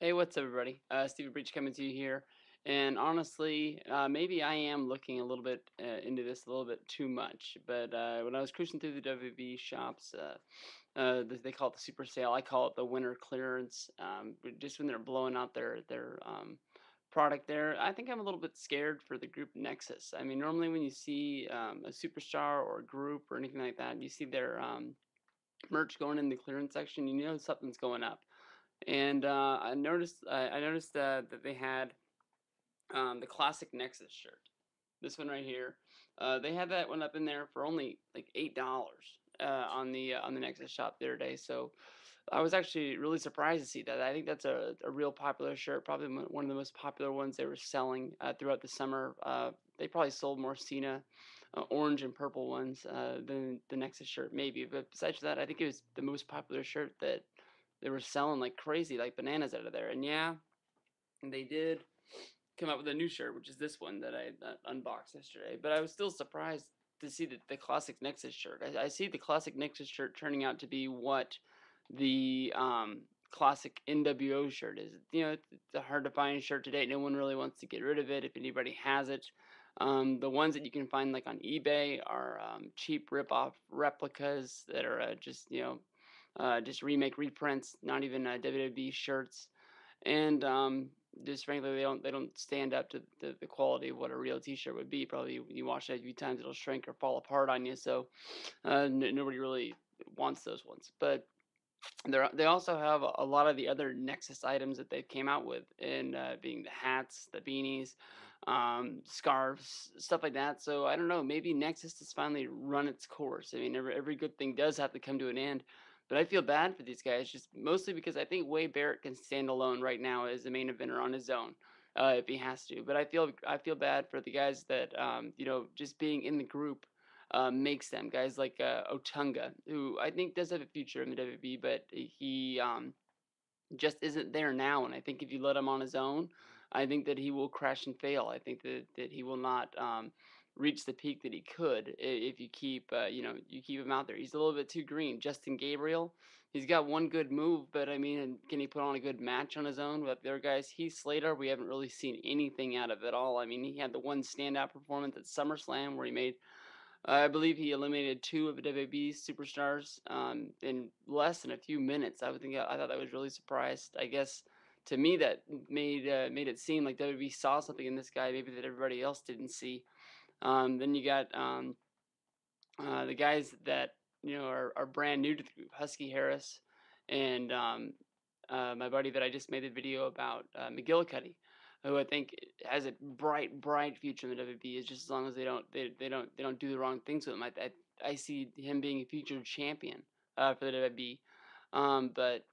Hey, what's up, everybody? Uh, Stevie Breech coming to you here. And honestly, uh, maybe I am looking a little bit uh, into this a little bit too much. But uh, when I was cruising through the WWE shops, uh, uh, they call it the super sale. I call it the winter clearance. Um, just when they're blowing out their their um, product there, I think I'm a little bit scared for the group Nexus. I mean, normally when you see um, a superstar or a group or anything like that, you see their um, merch going in the clearance section, you know something's going up. And uh, I noticed I noticed uh, that they had um, the classic Nexus shirt. This one right here. Uh, they had that one up in there for only like eight dollars uh, on the uh, on the Nexus shop the other day. So I was actually really surprised to see that. I think that's a, a real popular shirt, probably one of the most popular ones they were selling uh, throughout the summer. They probably sold more Cena orange and purple ones than the Nexus shirt, maybe. But besides that, I think it was the most popular shirt that they were selling like crazy, like bananas out of there. And yeah, they did come out with a new shirt, which is this one that I unboxed yesterday. But I was still surprised to see the, the classic Nexus shirt. I, I see the classic Nexus shirt turning out to be what the um, classic NWO shirt is. You know, it's, it's a hard to find shirt today. No one really wants to get rid of it if anybody has it. Um, the ones that you can find like on eBay are um, cheap rip-off replicas that are uh, just you know uh, just remake reprints, not even uh, WWE shirts, and um, just frankly they don't they don't stand up to the, the quality of what a real T-shirt would be. Probably you wash it a few times, it'll shrink or fall apart on you. So uh, n- nobody really wants those ones. But they they also have a, a lot of the other Nexus items that they've came out with, and uh, being the hats, the beanies, um, scarves, stuff like that. So I don't know. Maybe Nexus has finally run its course. I mean, every every good thing does have to come to an end. But I feel bad for these guys, just mostly because I think Wade Barrett can stand alone right now as the main eventer on his own, uh, if he has to. But I feel I feel bad for the guys that um, you know just being in the group uh, makes them guys like uh, Otunga, who I think does have a future in the WWE, but he um, just isn't there now. And I think if you let him on his own, I think that he will crash and fail. I think that, that he will not um, reach the peak that he could if you keep, uh, you know, you keep him out there. He's a little bit too green. Justin Gabriel, he's got one good move, but I mean, can he put on a good match on his own? But the other guys, Heath Slater, we haven't really seen anything out of at all. I mean, he had the one standout performance at SummerSlam where he made I believe he eliminated two of the WWE's superstars um, in less than a few minutes. I would think I thought that was really surprised. I guess to me that made uh, made it seem like WWE saw something in this guy maybe that everybody else didn't see. Um, then you got um, uh, the guys that you know are, are brand new to the group, Husky Harris and um, uh, my buddy that I just made the video about, uh, McGillicuddy, who I think has a bright, bright future in the WWE. Is just as long as they don't they, they don't they don't do the wrong things with him. I I, I see him being a future champion uh, for the WWE. Um, but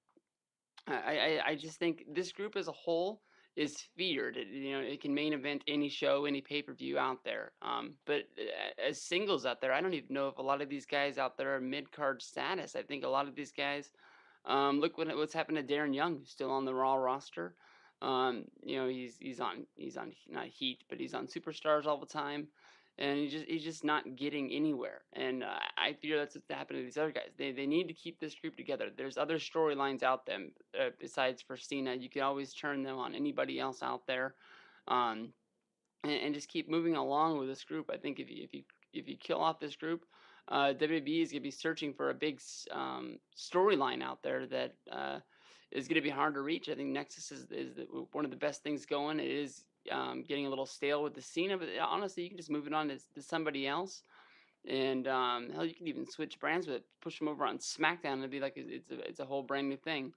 I, I I just think this group as a whole is feared. It, you know, it can main event any show, any pay per view out there. Um, but uh, as singles out there, I don't even know if a lot of these guys out there are mid card status. I think a lot of these guys. Um, look what what's happened to Darren Young, who's still on the Raw roster. Um, you know, he's he's on he's on not Heat, but he's on Superstars all the time and he just he's just not getting anywhere. And uh, I fear that's what's happening to these other guys. They they need to keep this group together. There's other storylines out them uh, besides for Cena. You can always turn them on anybody else out there, um, and, and just keep moving along with this group. I think if you if you if you kill off this group. Uh, WWE is going to be searching for a big um, storyline out there that uh, is going to be hard to reach. I think Nexus is, is the, one of the best things going. It is um, getting a little stale with the scene but uh, honestly, you can just move it on to, to somebody else. And um, hell, you can even switch brands with it, push them over on SmackDown, and it'd be like it's a, it's a whole brand new thing.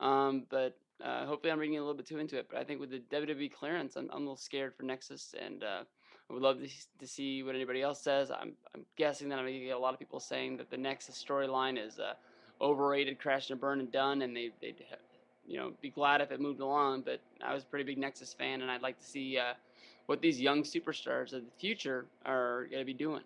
Um, but uh, hopefully, I'm reading a little bit too into it. But I think with the WWE clearance, I'm, I'm a little scared for Nexus, and uh, I would love to, to see what anybody else says. I'm, I'm guessing that I'm going to get a lot of people saying that the Nexus storyline is uh, overrated, crashed and burned and done, and they, they'd ha- you know, be glad if it moved along. But I was a pretty big Nexus fan, and I'd like to see uh, what these young superstars of the future are going to be doing.